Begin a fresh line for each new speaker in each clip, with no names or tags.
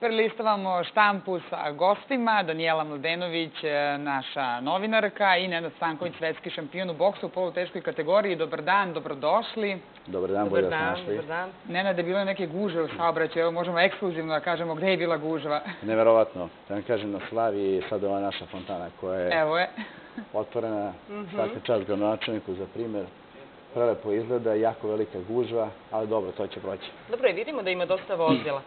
Prelistavamo štampu sa gostima, Danijela Mladenović, e, naša novinarka i Nenad Stanković, svetski šampion u boksu u poluteškoj kategoriji. Dobar dan, dobrodošli.
Dobar dan, bolje da ste našli. Dobar dan.
Nenad, je bilo neke guže u saobraćaju, evo možemo ekskluzivno da kažemo gde je bila gužva.
Neverovatno, da vam kažem na Slavi sad ova naša fontana koja je,
evo je.
otvorena svaki čas gradonačelniku za primjer prelepo izgleda, jako velika gužva, ali dobro, to će proći.
Dobro, vidimo da ima dosta vozila.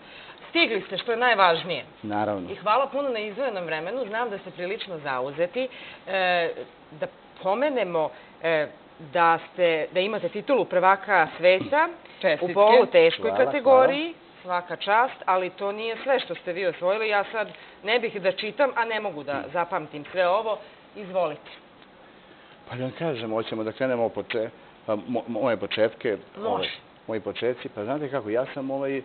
Stigli ste, što je najvažnije.
Naravno.
I hvala puno na izvojenom vremenu. Znam da ste prilično zauzeti. E, da pomenemo e, da, ste, da imate titulu prvaka sveta
Čestitke.
u polu teškoj
Hvala,
kategoriji. Svaka čast, ali to nije sve što ste vi osvojili. Ja sad ne bih da čitam, a ne mogu da zapamtim sve ovo. Izvolite.
Pa da vam kažem, hoćemo da krenemo poče, pa, mo, moje početke.
Može.
Ovaj, moji početci, pa znate kako, ja sam ovaj, e,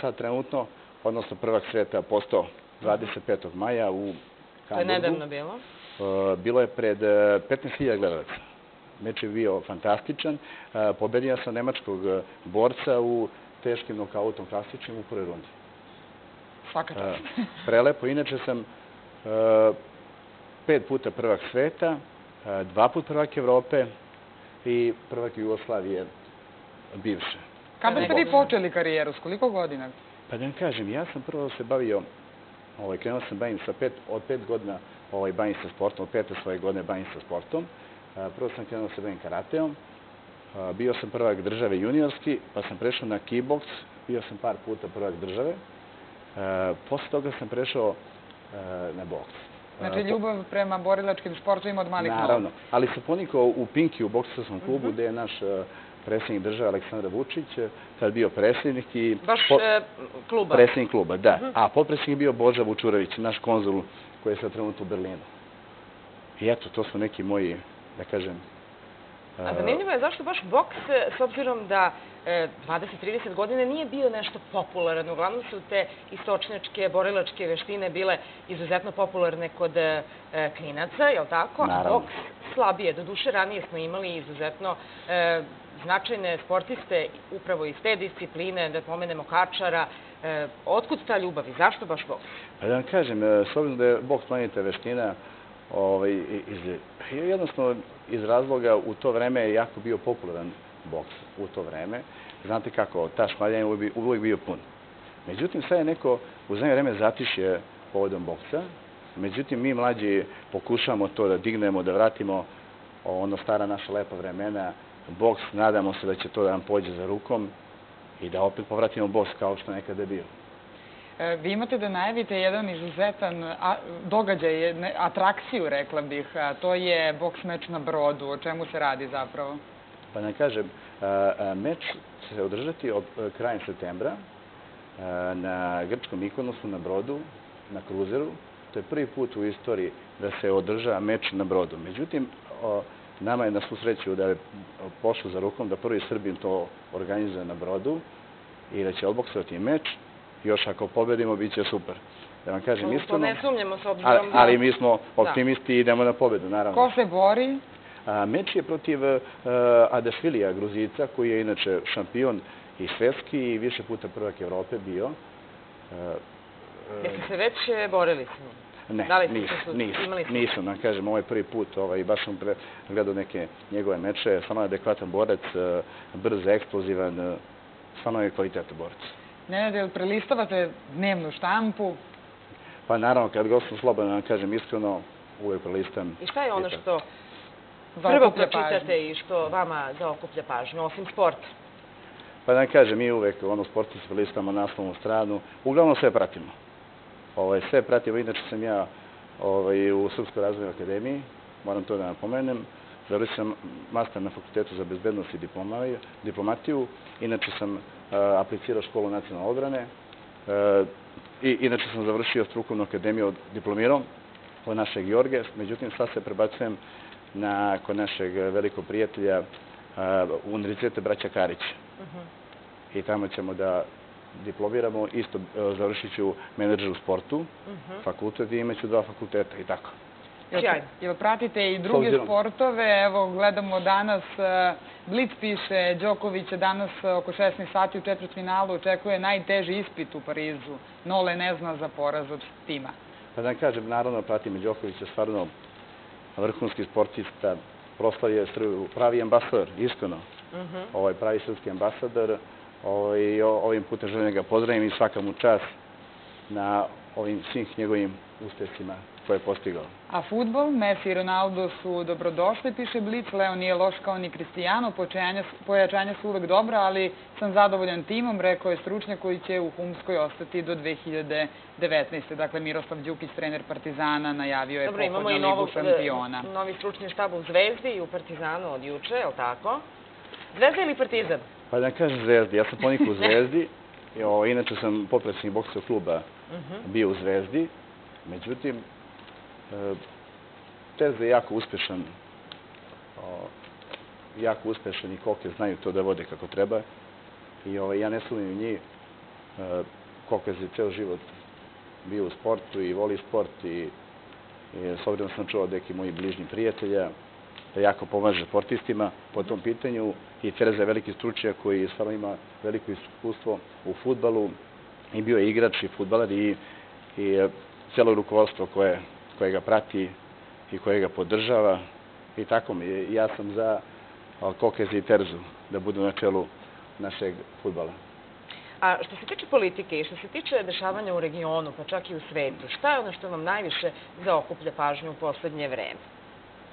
sad trenutno, odnosno prvak sveta postao 25. maja u
To je nedavno bilo.
E, bilo je pred e, 15.000 gledalaca. Meč je bio fantastičan. E, Pobedio sam nemačkog e, borca u teškim nokautom klasičnim u prvoj rundi.
Svaka
E,
čast.
Prelepo. Inače sam e, pet puta prvak sveta, e, dva put prvak Evrope i prvak Jugoslavije bivše.
Kada ste vi počeli karijeru? S koliko godina?
Pa da vam kažem, ja sam prvo se bavio, ovaj, krenuo sam bavim sa pet, od pet godina ovaj, bavim se sportom, od pete svoje godine bavim se sportom. Prvo sam krenuo se bavim karateom, bio sam prvak države juniorski, pa sam prešao na kickbox, bio sam par puta prvak države. Posle toga sam prešao na boks. A,
Znači, ljubav prema borilačkim sportovima od malih nogu.
Naravno, ali sam ponikao u Pinki u boksarskom klubu gde je naš e, predsjednik države Aleksandar Vučić e, tad bio predsjednik i
Baš
po-
e, kluba.
predsjednik kluba, da. A potpredsjednik je bio Boža Vučurović, naš konzul koji je sad trenutno u Berlinu. I eto, to su neki moji, da kažem...
A
e,
zanimljivo je zašto baš boks, e, s obzirom da e, 20-30 godine nije bio nešto popularan. Uglavnom su te istočnjačke, borilačke veštine bile izuzetno popularne kod e, e, klinaca, je li tako? A
Naravno.
boks slabije. Doduše, ranije smo imali izuzetno e, značajne sportiste upravo iz te discipline, da pomenemo kačara. E, otkud ta ljubav i zašto baš boks?
Pa da vam kažem, e, s obzirom da je boks planeta veština, ovaj, iz, jednostavno iz razloga u to vreme je jako bio popularan boks u to vreme. Znate kako, ta šmalja je uvijek bio pun. Međutim, sad je neko u zadnje vreme zatišje povodom boksa. Međutim, mi mlađi pokušamo to da dignemo, da vratimo ono stara naša lepa vremena. Boks, nadamo se da će to da nam pođe za rukom i da opet povratimo boks kao što nekada je bio.
E, Vi imate da najavite jedan izuzetan događaj, atrakciju, rekla bih. To je boks meč na brodu. O čemu se radi zapravo?
Pa da kažem, meč će se održati od a, krajem septembra a, na grčkom ikonosu na brodu, na kruzeru. To je prvi put u istoriji da se održa meč na brodu. Međutim, nama je na svu sreću da je pošlo za rukom da prvi Srbin to organizuje na brodu i da će odboksovati meč. Još ako pobedimo, bit će super. Da vam kažem
To
iskreno,
ne sumnjamo s obzirom
ali,
da...
ali mi smo optimisti i idemo na pobedu, naravno.
Ko se bori?
A, meč je protiv uh, Adašvilija, Gruzica, koji je inače šampion i svetski i više puta prvak Evrope bio. Uh,
Jeste se već e, borili s njim?
ne,
Da
nisam,
su-
nisam, da kažem, ovo je prvi put, ovaj, baš sam gledao neke njegove meče, stvarno je adekvatan borac, brz, eksplozivan, stvarno je kvalitetan borac.
Nenade, jel prelistavate dnevnu štampu?
Pa naravno, kad god sam slobodan, da vam kažem iskreno, uvek prelistam.
I šta je ono što prvo
pažnju.
pročitate i što vama zaokuplja pažnju, osim sporta?
Pa da vam kažem, mi uvek ono sportu se listamo naslovnu stranu, uglavnom sve pratimo. Ovaj, sve pratimo, inače sam ja ovaj, u Srpskoj razvojnoj akademiji, moram to da napomenem, završio sam master na Fakultetu za bezbednost i diplomatiju, inače sam aplicirao školu nacionalne odbrane, e, i inače sam završio strukovnu akademiju, diplomirao od našeg Jorge, međutim sad se prebacujem na, kod našeg velikog prijatelja e, Univerzitete Braća Karić i tamo ćemo da diplomiramo, isto e, završit ću menadžer u sportu, fakultet i imaću dva fakulteta i tako.
Sjajno.
jel pratite i druge sportove? Evo, gledamo danas, e, Blic piše, Đoković je danas oko 16 sati u četvrtfinalu, očekuje najteži ispit u Parizu. Nole ne zna za poraz od tima.
Pa da kažem, naravno, pratim Đoković je stvarno vrhunski sportista, proslavio je Srbiju, pravi ambasador, iskreno.
Mhm.
ovaj pravi srpski ambasador. Ovaj, ovim putem želim da ga pozdravim i svaka mu čast na ovim svim njegovim uspesima koje je postigao.
A futbol, Messi i Ronaldo su dobrodošli, piše Blic. Leo nije loš kao ni Cristiano, pojačanja, su uvek dobra, ali sam zadovoljan timom, rekao je stručnjak koji će u Humskoj ostati do 2019. Dakle, Miroslav Đukić, trener Partizana, najavio je
Dobro, imamo i
Ligu
novog,
šampiona.
e, novi stručni štab u Zvezdi i u Partizanu od juče, je li tako? Zvezda ili Partizan?
Pa da kažem Zvezdi, ja sam ponikao u Zvezdi, i, inače sam potpredsjednik boksov kluba
Mhm.
bio u Zvezdi, međutim, Terza je jako uspešan, jako uspešan i koke znaju to da vode kako treba i ovaj, ja ne sumim u njih. E, Kokez je ceo život bio u sportu i voli sport i, i s obzirom sam čuo od nekih mojih bližnjih prijatelja da jako pomaže sportistima po tom pitanju i Tereza je veliki stručnjak koji stvarno ima veliko iskustvo u futbalu i bio je igrač i futbaler i, i celo rukovodstvo koje, koje ga prati i koje ga podržava i tako mi je. Ja sam za Kokez i Terzu da budu na čelu našeg futbala.
A što se tiče politike i što se tiče dešavanja u regionu, pa čak i u svetu, šta je ono što vam najviše zaokuplja pažnju u poslednje vreme?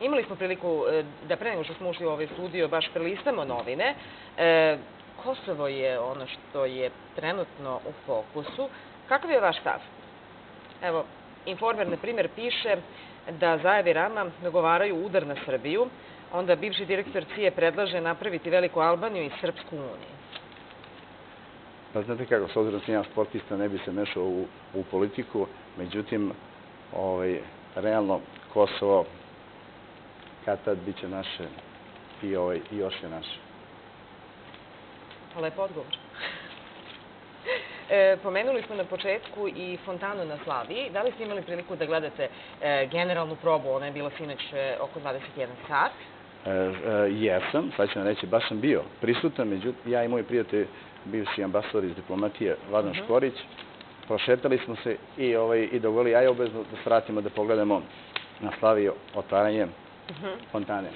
Imali smo priliku e, da pre nego što smo ušli u ovaj studio baš prelistamo novine. E, Kosovo je ono što je trenutno u fokusu. Kakav je vaš stav? Evo, Informer, na primjer, piše da Zajev i Rama dogovaraju udar na Srbiju, onda bivši direktor CIA predlaže napraviti Veliku Albaniju i Srpsku uniju.
Pa znate kako, s obzirom da sam ja sportista, ne bi se mešao u, u politiku, međutim, ovaj, realno, Kosovo, kad tad bit će naše i, ovaj, i još je naše.
Lepo odgovor. E, pomenuli smo na početku i fontanu na Slaviji. Da li ste imali priliku da gledate e, generalnu probu? Ona je bila sinoć e, oko 21 sat.
Jesam, sad ću vam reći, baš sam bio prisutan, međutim, ja i moj prijatelj, bivši ambasador iz diplomatije, Vladan
Mhm.
Škorić, prošetali smo se i, ovaj, i dogovorili, aj obezno da se vratimo da pogledamo na Slaviji otvaranje
Mhm.
fontane.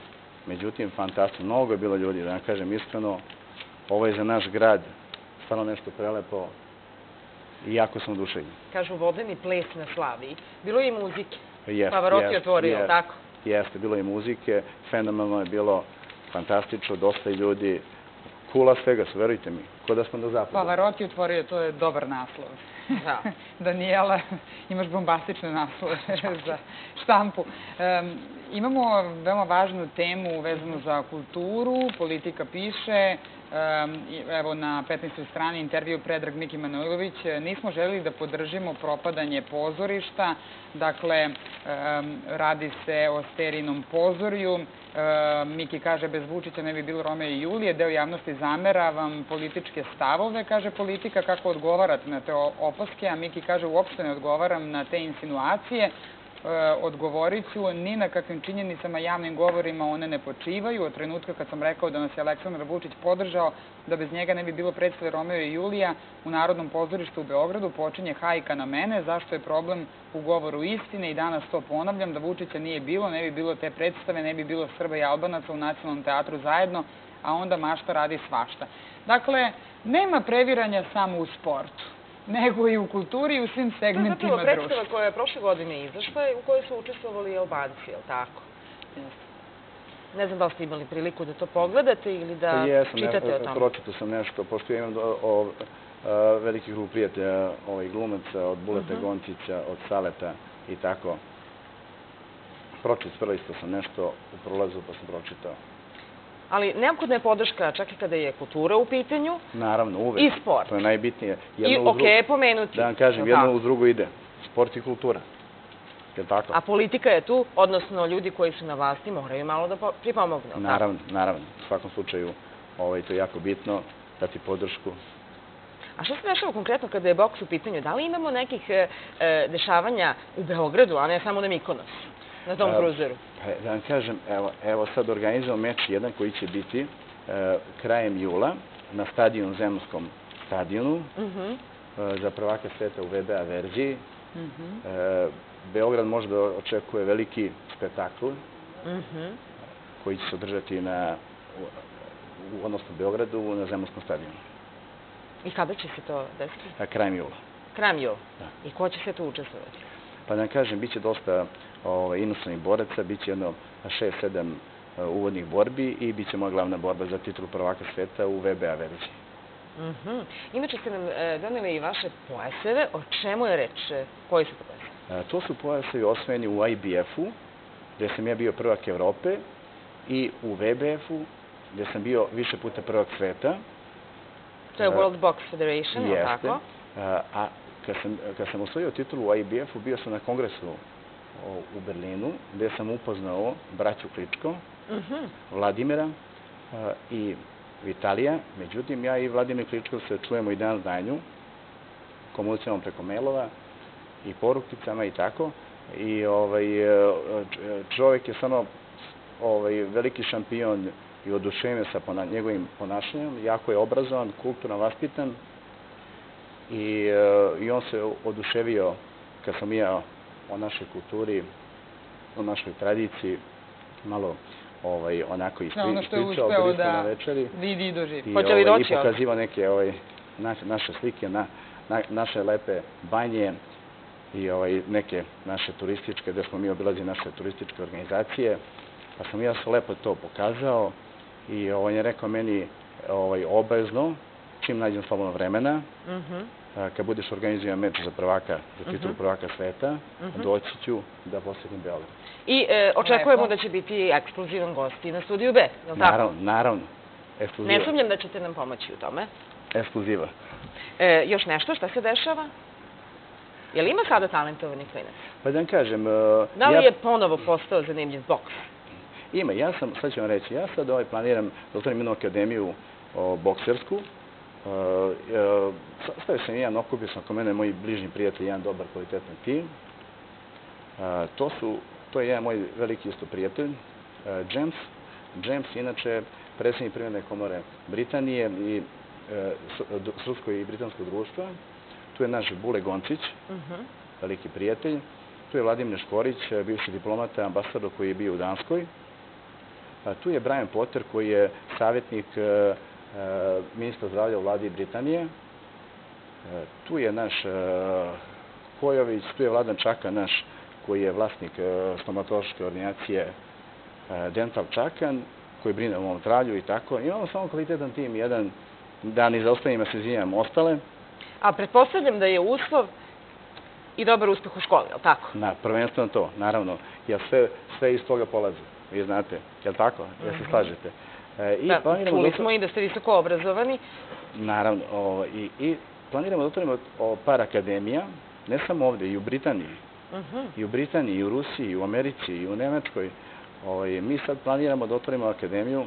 Međutim, fantastično, mnogo je bilo ljudi, da vam kažem iskreno, ovo je za naš grad stvarno nešto prelepo i jako sam oduševljen.
Kažu vodeni ples na Slaviji. Bilo je i muzike.
Jeste,
Pavarotti
jeste,
otvorio, tako?
Jeste, bilo je i muzike, fenomenalno je bilo, fantastično, dosta je ljudi, kula svega verujte mi, ko da smo na zapadu.
Pavarotti otvorio, to je dobar naslov.
Da.
Danijela, imaš bombastične naslove za štampu. Imamo veoma važnu temu vezanu za kulturu, politika piše, evo na 15. strani intervju Predrag Miki Manojlović, nismo želeli da podržimo propadanje pozorišta, dakle, radi se o sterinom pozorju, Miki kaže, bez Vučića ne bi bilo Romeo i Julije, deo javnosti zamera vam političke stavove, kaže politika, kako odgovarate na te opaske, a Miki kaže, uopšte ne odgovaram na te insinuacije, E, odgovorit ću, ni na kakvim činjenicama javnim govorima one ne počivaju. Od trenutka kad sam rekao da nas je Aleksandar Vučić podržao, da bez njega ne bi bilo predstave Romeo i Julija u Narodnom pozorištu u Beogradu, počinje hajka na mene, zašto je problem u govoru istine i danas to ponavljam, da Vučića nije bilo, ne bi bilo te predstave, ne bi bilo Srba i Albanaca u Nacionalnom teatru zajedno, a onda mašta radi svašta. Dakle, nema previranja samo u sportu, nego i u kulturi i u svim
To je zapravo
segmentima
predstava
društva.
koja je prošle godine izašla i u kojoj su učestvovali i Albanci, je li tako? Ne znam da li ste imali priliku da to pogledate ili da
Pa jesam,
čitate o tome.
pročitao sam nešto, pošto ja imam do, o, a, veliki grup prijatelja, ovaj, glumaca, od Buleta
Mhm.
Goncića, od Saleta i tako. Pročitao isto sam nešto u prolazu, pa sam pročitao.
Ali neophodna je podrška čak i kada je kultura u pitanju
Naravno, uvek.
i sport.
To je najbitnije.
I
Jedno uz
okej
drugo-
je pomenuti.
Da vam kažem, jedno uz drugo ide. Sport i kultura. Je tako?
A politika je tu, odnosno ljudi koji su na vlasti moraju malo da po- pripomognu. tako?
Naravno, naravno. U svakom slučaju, ovaj, to je jako bitno, dati podršku.
A što se dešava konkretno kada je boks u pitanju? Da li imamo nekih e, e, dešavanja u Beogradu, a ne samo na Mikonosu? Na tom kruzeru?
Pa, da vam kažem, evo, evo sad organizujemo meč jedan koji će biti e, krajem jula na stadionu, Zemskom stadionu,
Mhm.
e, za prvaka sveta u VBA verziji. E, Beograd možda očekuje veliki spektakl
Mhm.
koji će se održati na, u, odnosno Beogradu na Zemskom stadionu,
I kada će se to desiti?
a krajem jula.
Krajem jula.
Da.
I ko će se tu učestvovati?
Pa da vam kažem, bit će dosta ovaj, inostranih boraca, bit će jedno 6-7 uvodnih borbi i bit će moja glavna borba za titulu prvaka sveta u VBA verziji.
Mhm. Inače ste nam e, doneli i vaše pojaseve. O čemu je reč? E, Koji su to pojasevi?
E, To su pojasevi osvojeni u IBF-u, gde sam ja bio prvak Evrope, i u VBF-u, gde sam bio više puta prvak sveta.
To je
E,
World Box Federation, je li tako?
A, a kad sam, kad sam osvojio titulu u IBF-u, bio sam na kongresu u Berlinu, gde sam upoznao braću Kličko,
Mhm.
Vladimira a, i Vitalija. Međutim, ja i Vladimir Kličko se čujemo i dan danju, komuniciramo preko mailova i porukicama i tako. I ovaj, e, je stvarno ovaj, veliki šampion i oduševljen sa pona, njegovim ponašanjem. Jako je obrazovan, kulturno vaspitan i, e, i on se oduševio kad sam ja o našoj kulturi, o našoj tradiciji malo ovaj, onako
Na ono što je uspeo
bili smo na
da
večeri
vidi i doživi.
i,
Hoće li
ovaj,
doći
i
ovde?
pokazivao neke ovaj, naše, naše slike, na, na, naše lepe banje i ovaj, neke naše turističke, gde smo mi obilazili naše turističke organizacije, pa sam ja se lepo to pokazao i on je rekao meni ovaj, obavezno, čim nađem slobodno vremena,
Mhm.
a, kad budeš organizio meč za prvaka, za titulu
Mhm.
prvaka sveta,
Mhm.
doći ću da posjetim Beograd.
I e, očekujemo
Lepo.
da će biti ekskluzivan gost i na studiju B, je li tako?
Naravno, naravno, ekskluziva.
Ne sumnjam da ćete nam pomoći u tome.
Ekskluziva.
E, još nešto, šta se dešava? Je li ima sada talentovani klinac?
Pa da vam kažem, e,
Da li
ja,
je ponovo postao zanimljiv boks?
Ima, ja sam, sad ću vam reći, ja sad ovaj planiram da otvorim jednu akademiju o, boksersku. E, e, sa- stavio sam jedan okupio sam oko mene moj bližnji prijatelj, jedan dobar kvalitetan tim. E, to su, to je jedan moj veliki isto prijatelj, e, James. James, inače, predsjednik privredne komore Britanije i s- d- Srpskog i Britanskog društva. Tu je naš Bule Goncić,
Mhm.
veliki prijatelj. Tu je Vladimir Škorić, bivši diplomata, ambasador koji je bio u Danskoj. Tu je Brian Potter koji je savjetnik ministra zdravlja u vladi Britanije. E, tu je naš Kojović, tu je Vladan Čaka, naš koji je vlasnik stomatološke ordinacije Dental Čakan, koji brine o mom tralju i tako. Imamo samo kvalitetan tim, jedan da ni zaostavim, ja se izvinjam, ostale.
A pretpostavljam da je uslov i dobar uspeh u školi, je li tako?
Na, prvenstveno to, naravno. Ja sve, sve iz toga polazi. Vi znate, je li tako? Ja se slažete. E, i
da,
planiramo
čuli
da-
smo i da ste visoko obrazovani.
Naravno, o, i, i planiramo da otvorimo par akademija, ne samo ovde, i u Britaniji,
Mhm.
i u Britaniji, i u Rusiji, i u Americi, i u Nemačkoj. Mi sad planiramo da otvorimo akademiju,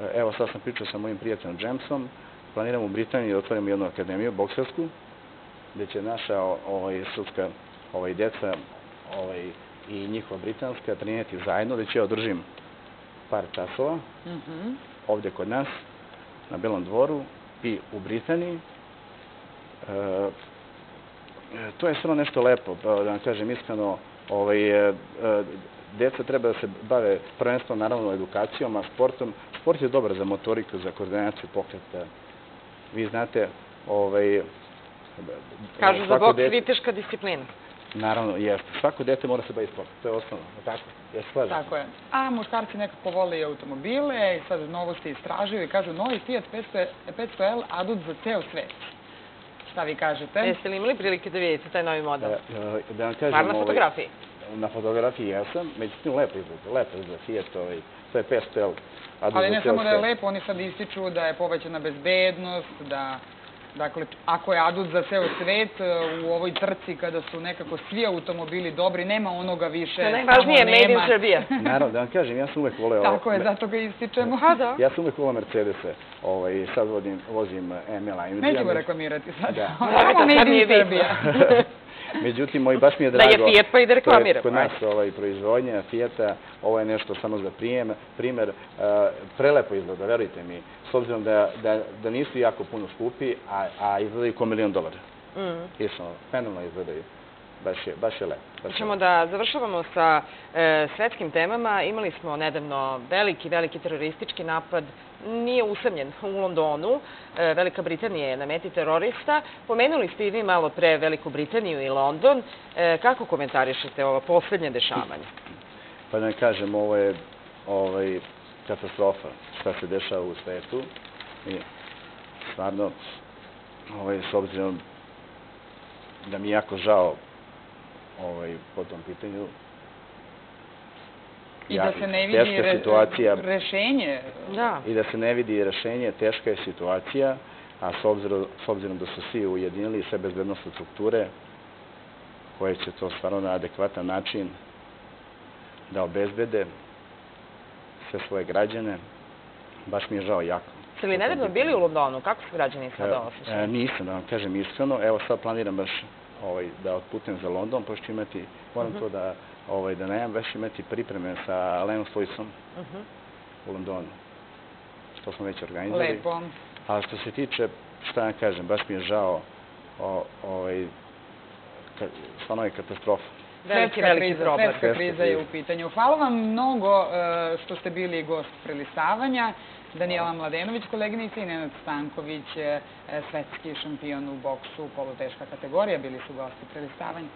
E, evo sad sam pričao sa mojim prijateljom Jamesom, planiramo u Britaniji da otvorimo jednu akademiju, boksersku, gde će naša ovaj, sudska ovaj, deca ovaj, i njihova britanska trenirati zajedno, da će održim par časova
Mhm.
ovde kod nas, na Belom dvoru i u Britaniji. E, to je samo nešto lepo, pa da vam kažem iskreno, ovaj, e, e, deca treba da se bave prvenstveno naravno edukacijom, a sportom. Sport je dobar za motoriku, za koordinaciju pokreta. Vi znate, ovaj,
Kažu za
dete-
viteška disciplina.
Naravno, jeste. Svako dete mora se baviti sportom, to je osnovno, je tako? Jeste slažete?
Tako je. A muškarci nekako vole i automobile i sad novosti istražuju i kažu novi Fiat 500, 500L adut za ceo svet. Šta vi kažete?
Jeste li imali prilike da vidite taj novi model?
E, e, da vam kažem,
Bar na
ovaj,
fotografiji.
Na fotografiji jesam, međutim lepo izgleda, lepo izgleda Fiat, ovaj, to je 500L. a
Ali ne samo da je lepo, oni sad ističu da je povećana bezbednost, da Dakle, ako je adut za ceo svet, e, u ovoj trci kada su nekako svi automobili dobri, nema onoga više.
Je najvažnije, made in. Serbia.
Naravno, da vam kažem, ja sam uvek voleo...
Tako je, zato ga ističemo.
Pa da.
Ja sam uvek voleo Mercedese, ovaj, sad vodim, vozim ML-a.
Nećemo reklamirati sad.
Da.
Samo Made in
bitno.
Međutim, moj baš mi je
Da je
drago...
Fiat, pa i da reklamiramo,
Kod nas ovaj, proizvodnja Fijata, ovo je nešto samo za prijem, primer, uh, prelepo izgleda, verujte mi, s obzirom da, da, da nisu jako puno skupi, a, a izgledaju kao milion dolara.
Mm.
Isno, fenomenalno izgledaju. Baš je, baš je lepo. Baš je
Ćemo
lepo.
da završavamo sa e, svetskim temama. Imali smo nedavno veliki, veliki teroristički napad. Nije usamljen u Londonu. E, Velika Britanija je na meti terorista. Pomenuli ste i vi malo pre Veliku Britaniju i London. E, kako komentarišete ova poslednje dešavanja?
Pa da ne kažem, ovo je ovaj, katastrofa šta se dešava u svetu. I stvarno, ovaj, s obzirom da mi je jako žao ovaj, po tom pitanju,
I
Ja-
da se ne vidi
teška
re-
situacija.
rešenje.
Da.
i da se ne vidi rešenje, teška je situacija, a s obzirom, s obzirom da su svi ujedinili sve bezbednostne strukture, koje će to stvarno na adekvatan način da obezbede sve svoje građane, baš mi je žao jako.
Ste li nedavno bili u Londonu? Kako su građani sada
E,
osjećali?
nisam, da vam kažem iskreno. Evo sad planiram baš ovaj, da otputem za London, pošto ću imati, moram
Mhm.
to da, ovaj, da najam, baš imati pripreme sa Leon Stoicom
Mhm.
u Londonu. Što smo već organizovali.
Lepo.
A što se tiče, šta ja kažem, baš mi je žao, o, ovaj, stvarno je katastrofa.
Veliki,
Svetska
veliki
kriza,
problem.
Svetska kriza je u pitanju. Hvala vam mnogo e, što ste bili gost prelistavanja. Danijela Mladenović, koleginica i Nenad Stanković, e, svetski šampion u boksu, poluteška kategorija, bili su gosti prelistavanja.